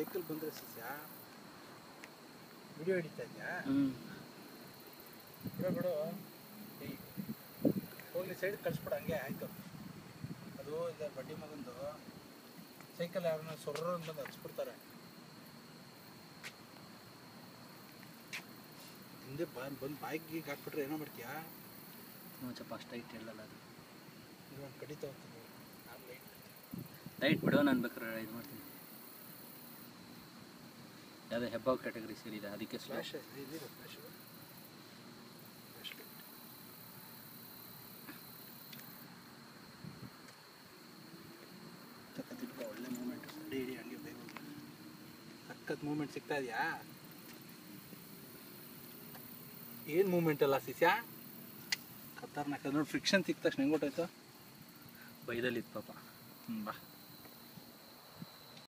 Cycle ಬಂದ್ರೆ ಸಸ್ಯ? Video ಹಿಡಿತಾ ಇದೆಯಾ? ಬಿಡು. ಬಿಡು ಹೋಗ್ಲಿ ಸೈಡ್ ಕಳ್ಸ್ಬಿಡ ಹಂಗೆ ಆಯಿತು. ಅದು ಇದೆ ಬಡ್ಡಿ ಮಗಂದು. ಸೈಕಲ್ ಯಾರನ್ನ ಸೊರ್ರ ಬಂದು ಹಚ್ಬಿಡ್ತಾರೆ. ಹಿಂದೆ ಬಂದು ಬಂದು ಬಾಯ್ಗೆ ಹಾಕ್ಬಿಟ್ರೆ ಏನೋ ಮಾಡ್ತೀಯಾ? ಹ್ಞೂ ಸ್ವಲ್ಪ ಅಷ್ಟು ಟೈಟ್ ಹೇಳಲ್ಲ ಅದು. ಇದು ಒಂದು ಕಡಿತಾ ಹೋಗ್ತೀನಿ ನಾನು ಲೈಟ್ ಲೈಟ್ ಬಿಡೋ ನಾನು ಬೇಕಾದ್ರೆ ಇದು ಮಾಡ್ತೀನಿ. ಯಾವುದೇ ಹೆಬ್ಬಾವ್ ಕ್ಯಾಟಗರಿ ಸೇರಿದೆ ಅದಕ್ಕೆ ಸ್ಲ್ಯಾಶ್ ಒಳ್ಳೆ ಮೂಮೆಂಟ್ ಇಡಿ ಇಡಿ ಹಂಗೆ ಬೇಗ ಸಖತ್ ಮೂಮೆಂಟ್ ಸಿಗ್ತಾ ಇದೆಯಾ? ಏನು ಮೂಮೆಂಟ್ ಅಲ್ಲ ಸಿಸ್ಯಾ ಖತರ್ನಾಕ್. ನೋಡಿ ಫ್ರಿಕ್ಷನ್ ಸಿಕ್ಕ ತಕ್ಷಣ ಹೆಂಗೆ ಹೊಟ್ಟೋಯ್ತು ಬೈದಲ್ಲಿತ್ತು ಪಾಪ. ಬಾ.